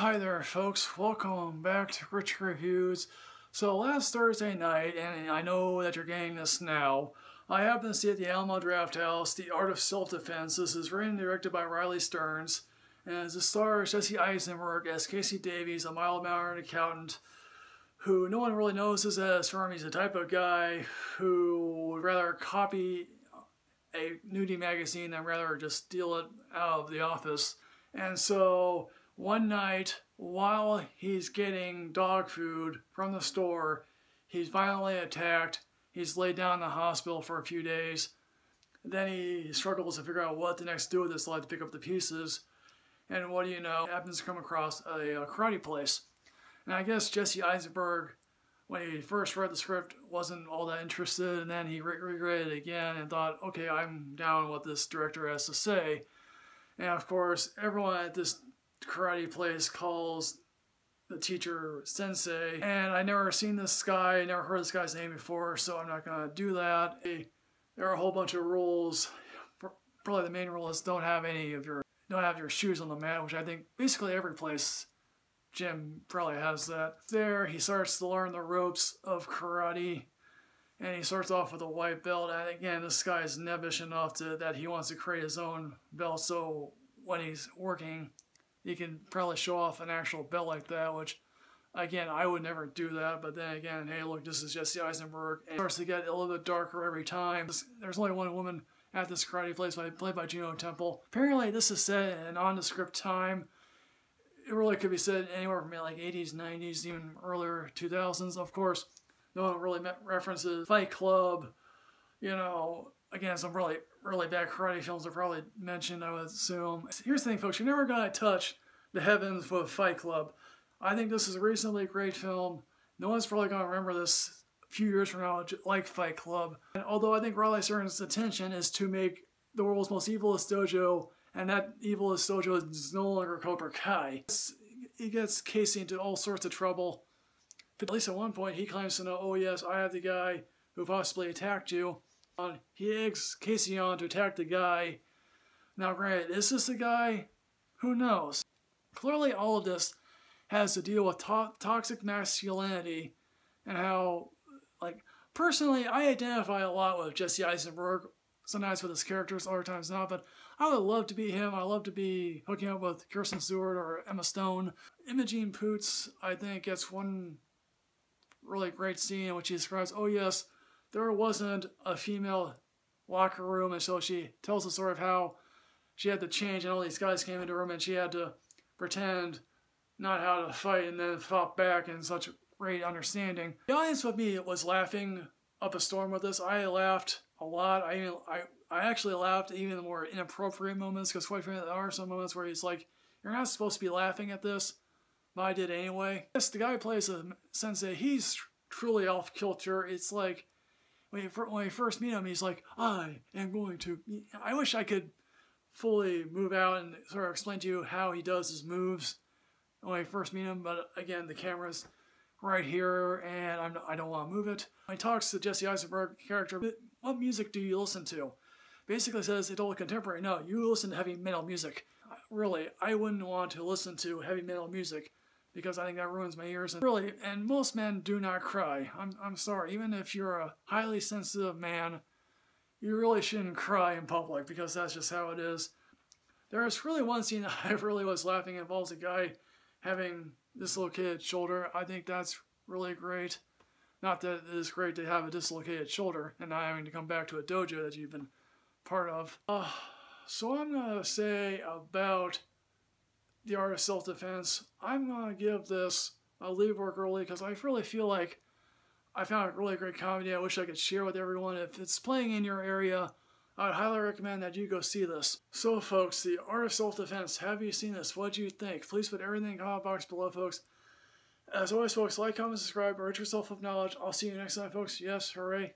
Hi there, folks. Welcome back to Rich Reviews. So last Thursday night, and I know that you're getting this now, I happened to see at the Alamo Drafthouse The Art of Self-Defense. This is written and directed by Riley Stearns, and the stars Jesse Eisenberg as Casey Davies, a mild-mannered accountant who no one really knows his as firm. He's the type of guy who would rather copy a nudie magazine than rather just steal it out of the office. And so one night, while he's getting dog food from the store, he's violently attacked. He's laid down in the hospital for a few days. Then he struggles to figure out what to next do with his life to pick up the pieces. And what do you know? Happens to come across a, karate place. And I guess Jesse Eisenberg, when he first read the script, wasn't all that interested. And then he re regretted it again and thought, okay, I'm down with what this director has to say. And of course, everyone at this karate place calls the teacher sensei and I never seen this guy, never heard this guy's name before so I'm not gonna do that. There are a whole bunch of rules. Probably the main rule is don't have any of your don't have your shoes on the mat which I think basically every place gym probably has that. There he starts to learn the ropes of karate and he starts off with a white belt and again this guy is nebbish enough to that he wants to create his own belt so when he's working you can probably show off an actual belt like that, which again, I would never do that, but then again, hey, look, this is Jesse Eisenberg. And it starts to get a little bit darker every time. There's only one woman at this karate place played by Juno Temple. Apparently, this is set in an on-the-script time. It really could be said anywhere from like 80s, 90s, even earlier 2000s. Of course, no one really references Fight Club, you know, again, some really, really bad karate films are probably mentioned, I would assume. Here's the thing, folks, you're never going to touch the heavens with Fight Club. I think this is a reasonably great film. No one's probably going to remember this a few years from now like Fight Club. And although I think Riley Stearns' intention is to make the world's most evilest dojo, and that evilest dojo is no longer Cobra Kai. He gets Casey into all sorts of trouble. At least at one point, he claims to know, oh yes, I have the guy who possibly attacked you. He eggs Casey on to attack the guy. Now, granted, is this the guy? Who knows? Clearly, all of this has to deal with to toxic masculinity and how, like, personally, I identify a lot with Jesse Eisenberg. Sometimes with his characters, other times not, but I would love to be him. I love to be hooking up with Kirsten Stewart or Emma Stone. Imogen Poots, I think, gets one really great scene in which he describes, oh yes, there wasn't a female locker room, and so she tells the story of how she had to change, and all these guys came into the room, and she had to pretend not how to fight, and then fought back in such a great understanding. The audience with me was laughing up a storm with this. I laughed a lot. I even, I I actually laughed even the more inappropriate moments because quite frankly there are some moments where he's like, "You're not supposed to be laughing at this," but I did anyway. Yes, the guy plays a sensei. He's truly off kilter. It's like when you, when you first meet him, he's like, I am going to. I wish I could fully move out and sort of explain to you how he does his moves when I first meet him, but again, the camera's right here and I'm, I don't want to move it. When he talks to Jesse Eisenberg character, what music do you listen to? Basically says it's all contemporary. No, you listen to heavy metal music. Really, I wouldn't want to listen to heavy metal music because I think that ruins my ears. And really, and most men do not cry. I'm, I'm sorry, even if you're a highly sensitive man, you really shouldn't cry in public because that's just how it is. There's really one scene that I really was laughing involves a guy having dislocated shoulder. I think that's really great. Not that it is great to have a dislocated shoulder and not having to come back to a dojo that you've been part of. Uh, so I'm going to say about the art of self-defense. I'm going to give this a leave work early because I really feel like I found a really great comedy I wish I could share with everyone. If it's playing in your area, I would highly recommend that you go see this. So folks, the art of self-defense, have you seen this? What do you think? Please put everything in the comment box below, folks. As always, folks, like, comment, subscribe, enrich yourself with knowledge. I'll see you next time, folks. Yes, hooray.